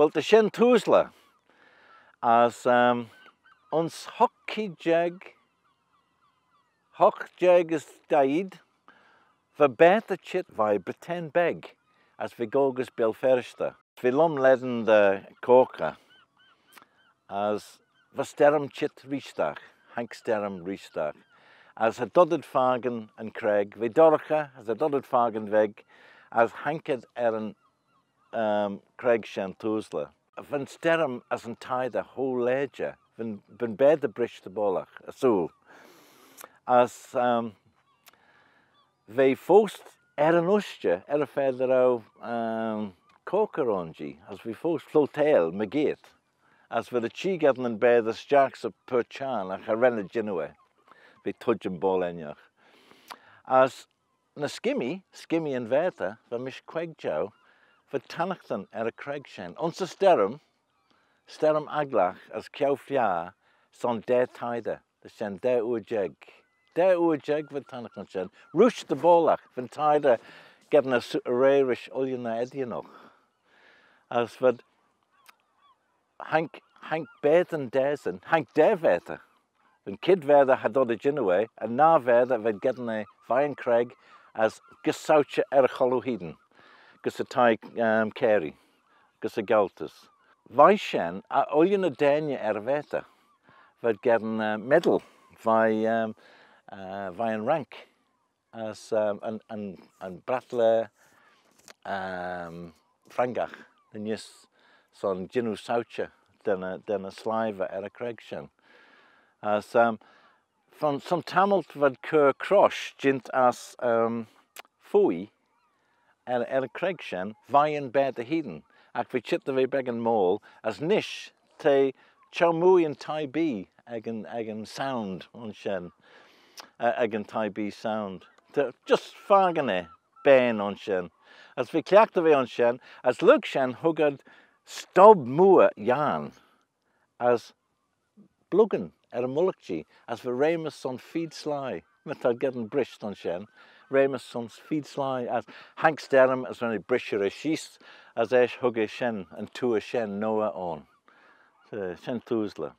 Wel, dy sien Thousla, as um, ons hockey jag, hock jag is daid, fy beth y chit fai breten beg, as fy gogus bil fersta. Fy lom ledden as fy chit ristach, hank sterm. As a dodded fagen en Craig, fy as a dodded fagen weg, as hanked er um, Craig Shantuzla. Van sterm as een taide ho leidje, van, van bed de brish de bolach, so. As um, ve fost er een oostje, er verder au um, kokeronji, as we fost flotel megeet. As we de chigaden en bed de stjaks op per chan, ach a renne genue, ve tudgen bol enjach. As na skimmy, skimmy en veta, van mish quegjau, Fy tanachtan er y Craig sien. Ons y sterm, sterm aglach as cew fia, son de taide, dy sien de ŵr jeg. De ŵr jeg fy tanachtan sien. Rwys bolach, fy taide gefn y reirish olion na edianoch. As fyd hank, hank beth yn hank de fedda. Fy kid fedda hadod y gynwe, a na fedda fyd gefn y fain Craig as gysawtio er cholw gys y tai um, ceri, gys y galtas. Fai sien, a oedd yn y denio erfeta, fyd gern uh, medal, fai, um, uh, fai yn rank, as um, yn, yn, yn bratle um, ffrangach, yn ys son gynw sawtio dyna, dyna slaifa er y creg sien. As, um, fan, son tamalt fyd cyr crosh, gynt as um, fwy, er, er y creg sien, fai yn bed y hydyn. Ac fi chit fi beg yn môl, as nish te chow mwy yn tai bi ag yn, ag yn sound o'n sien. Ag yn tai bi sound. Te, just fag yn e, ben o'n sien. As fi ciac fi o'n sien, as lwg sien hwgad stob mwy yan. As blwgan er y mwlwg as fy reimus o'n feed slai. Mae ta gyrn brist o'n sien. Remus sons feed sly as Hank Sterm as when brisher a sheast as esh hugge shen and two a shen noa on. Shen Thousla.